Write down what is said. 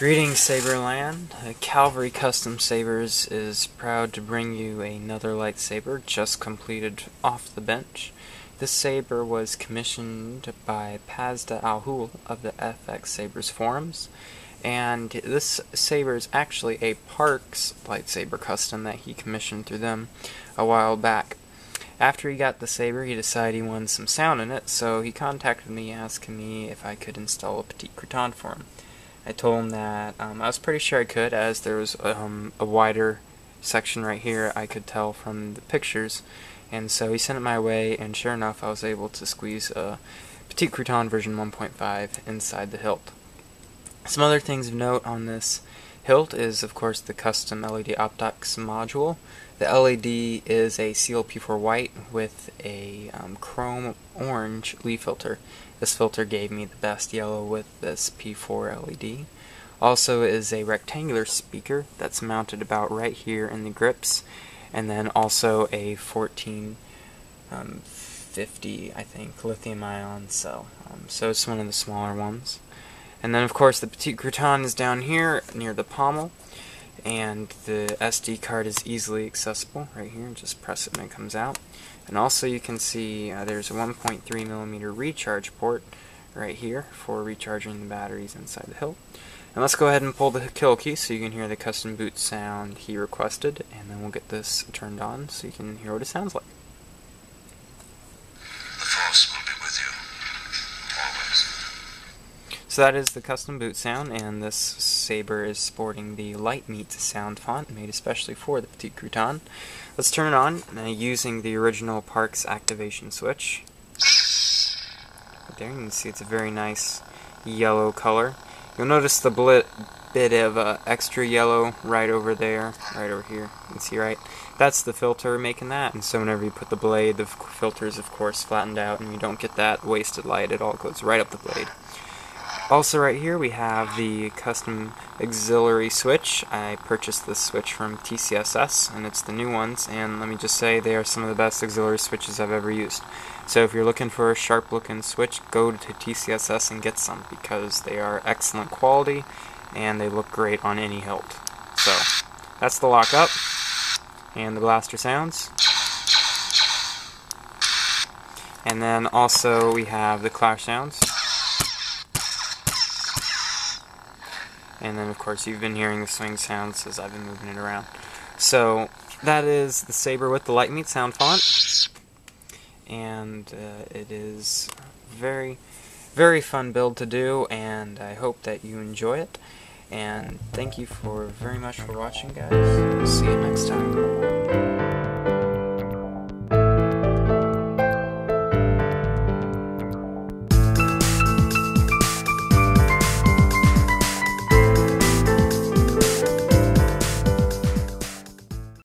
Greetings, Saberland. Uh, Calvary Custom Sabers is proud to bring you another lightsaber just completed off the bench. This saber was commissioned by Pazda Alhul of the FX Sabers forums, and this saber is actually a Parks lightsaber custom that he commissioned through them a while back. After he got the saber, he decided he wanted some sound in it, so he contacted me asking me if I could install a Petit Crouton for him. I told him that um, I was pretty sure I could, as there was um, a wider section right here I could tell from the pictures. And so he sent it my way, and sure enough, I was able to squeeze a Petit Crouton version 1.5 inside the hilt. Some other things of note on this hilt is, of course, the custom LED optics module. The LED is a Seoul P4 white with a um, chrome orange LEE filter. This filter gave me the best yellow with this P4 LED. Also is a rectangular speaker that's mounted about right here in the grips, and then also a 1450, um, I think, lithium ion cell. Um, so it's one of the smaller ones. And then, of course, the Petit Crouton is down here near the pommel, and the SD card is easily accessible right here. Just press it and it comes out. And also, you can see uh, there's a 1.3 millimeter recharge port right here for recharging the batteries inside the hilt. And let's go ahead and pull the kill key so you can hear the custom boot sound he requested, and then we'll get this turned on so you can hear what it sounds like. So that is the custom boot sound, and this saber is sporting the Light Meat sound font made especially for the Petit Crouton. Let's turn it on uh, using the original Parks activation switch. There you can see it's a very nice yellow color. You'll notice the bit of uh, extra yellow right over there, right over here. You can see right. That's the filter making that, and so whenever you put the blade, the filter is of course flattened out, and you don't get that wasted light. It all goes right up the blade. Also right here we have the custom auxiliary switch. I purchased this switch from TCSS and it's the new ones and let me just say they are some of the best auxiliary switches I've ever used. So if you're looking for a sharp looking switch go to TCSS and get some because they are excellent quality and they look great on any hilt. So that's the lock up and the blaster sounds. And then also we have the clash sounds. And then, of course, you've been hearing the swing sounds as I've been moving it around. So, that is the Saber with the Light Meat sound font. And uh, it is very, very fun build to do, and I hope that you enjoy it. And thank you for very much for watching, guys. See you next time.